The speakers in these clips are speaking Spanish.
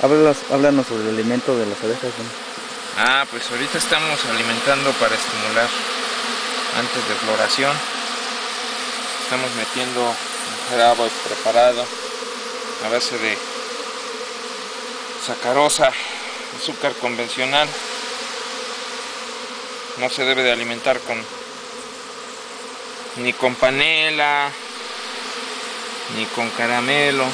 Háblanos, háblanos sobre el alimento de las abejas. Ah, pues ahorita estamos alimentando para estimular antes de floración. Estamos metiendo un preparado a base de sacarosa, azúcar convencional. No se debe de alimentar con ni con panela, ni con caramelo,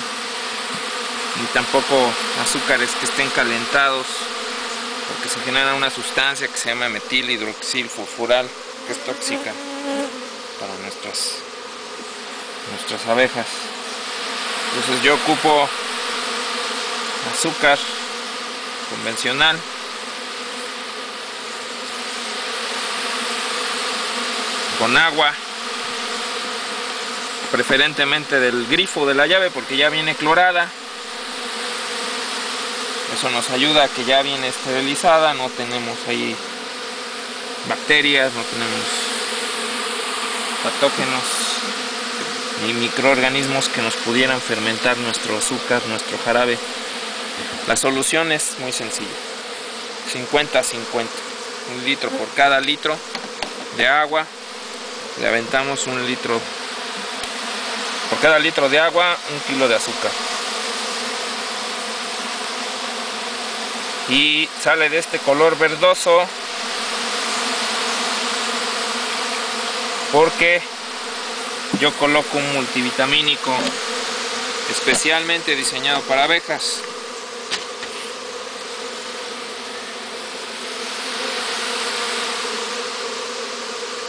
ni tampoco azúcares que estén calentados, porque se genera una sustancia que se llama metilhidroxilfurfural, que es tóxica para nuestras, nuestras abejas. Entonces yo ocupo azúcar convencional con agua preferentemente del grifo de la llave porque ya viene clorada eso nos ayuda a que ya viene esterilizada no tenemos ahí bacterias no tenemos patógenos ni microorganismos que nos pudieran fermentar nuestro azúcar nuestro jarabe. La solución es muy sencilla. 50 50 un litro por cada litro de agua. Le aventamos un litro por cada litro de agua un kilo de azúcar y sale de este color verdoso. Porque yo coloco un multivitamínico especialmente diseñado para abejas.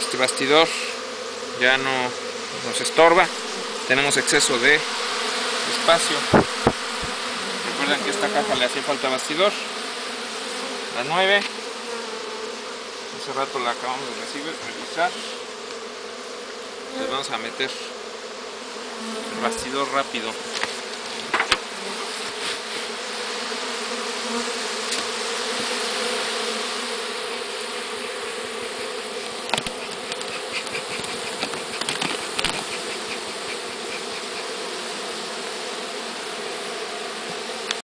Este bastidor ya no nos estorba tenemos exceso de espacio. Recuerden que esta caja le hacía falta bastidor la 9 hace rato la acabamos de recibir, revisar. Les vamos a meter el bastidor rápido.